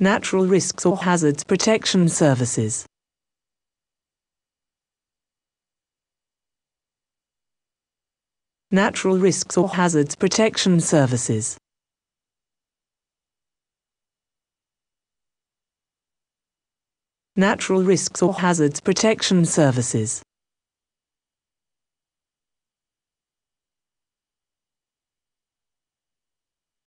Natural Risks or Hazards Protection Services. Natural Risks or Hazards Protection Services. Natural Risks or Hazards Protection Services.